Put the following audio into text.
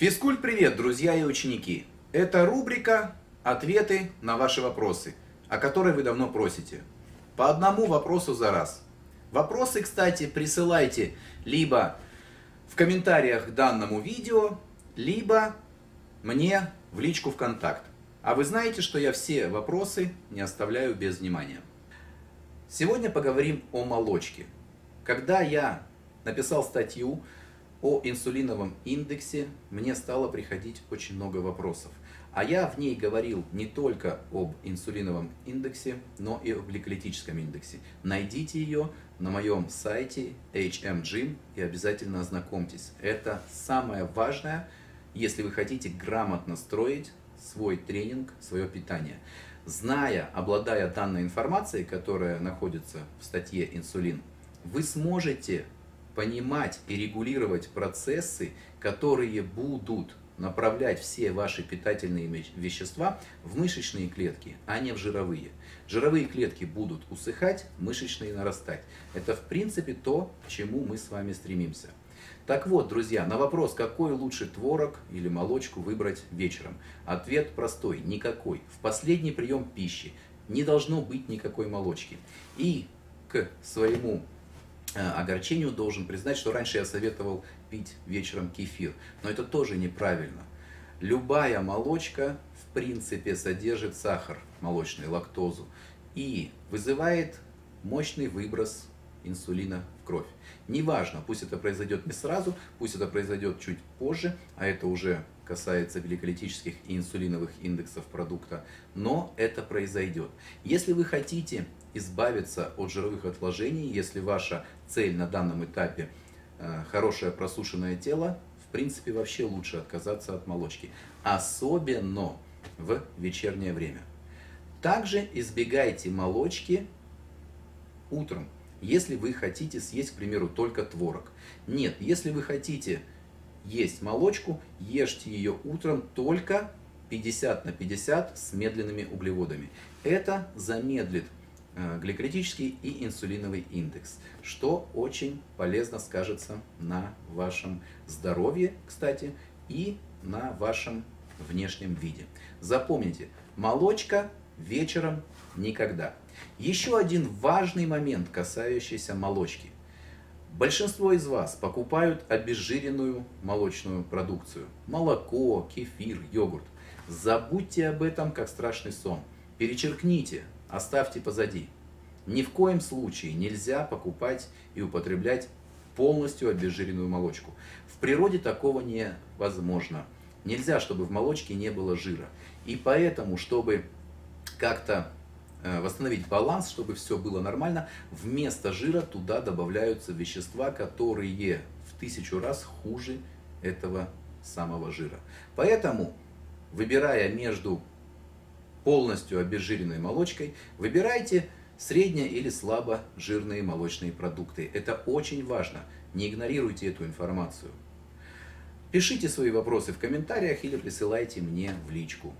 Физкульт привет, друзья и ученики! Это рубрика «Ответы на ваши вопросы», о которой вы давно просите. По одному вопросу за раз. Вопросы, кстати, присылайте либо в комментариях к данному видео, либо мне в личку ВКонтакт. А вы знаете, что я все вопросы не оставляю без внимания. Сегодня поговорим о молочке. Когда я написал статью о инсулиновом индексе, мне стало приходить очень много вопросов. А я в ней говорил не только об инсулиновом индексе, но и о гликолитическом индексе. Найдите ее на моем сайте HMGym и обязательно ознакомьтесь. Это самое важное, если вы хотите грамотно строить свой тренинг, свое питание. Зная, обладая данной информацией, которая находится в статье «Инсулин», вы сможете понимать и регулировать процессы, которые будут направлять все ваши питательные вещества в мышечные клетки, а не в жировые. Жировые клетки будут усыхать, мышечные нарастать. Это в принципе то, к чему мы с вами стремимся. Так вот, друзья, на вопрос, какой лучше творог или молочку выбрать вечером, ответ простой – никакой. В последний прием пищи не должно быть никакой молочки. И к своему огорчению должен признать, что раньше я советовал пить вечером кефир, но это тоже неправильно. Любая молочка в принципе содержит сахар молочный, лактозу и вызывает мощный выброс инсулина в кровь. Неважно, пусть это произойдет не сразу, пусть это произойдет чуть позже, а это уже касается гликолитических и инсулиновых индексов продукта, но это произойдет. Если вы хотите избавиться от жировых отложений, если ваша цель на данном этапе э, хорошее просушенное тело, в принципе вообще лучше отказаться от молочки, особенно в вечернее время. Также избегайте молочки утром если вы хотите съесть, к примеру, только творог. Нет, если вы хотите есть молочку, ешьте ее утром только 50 на 50 с медленными углеводами. Это замедлит гликолитический и инсулиновый индекс, что очень полезно скажется на вашем здоровье, кстати, и на вашем внешнем виде. Запомните, молочка вечером никогда. Еще один важный момент, касающийся молочки. Большинство из вас покупают обезжиренную молочную продукцию. Молоко, кефир, йогурт. Забудьте об этом, как страшный сон. Перечеркните, оставьте позади. Ни в коем случае нельзя покупать и употреблять полностью обезжиренную молочку. В природе такого невозможно. Нельзя, чтобы в молочке не было жира. И поэтому, чтобы как-то Э, восстановить баланс, чтобы все было нормально, вместо жира туда добавляются вещества, которые в тысячу раз хуже этого самого жира. Поэтому, выбирая между полностью обезжиренной молочкой, выбирайте средне или слабо жирные молочные продукты. Это очень важно. Не игнорируйте эту информацию. Пишите свои вопросы в комментариях или присылайте мне в личку.